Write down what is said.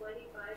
worry about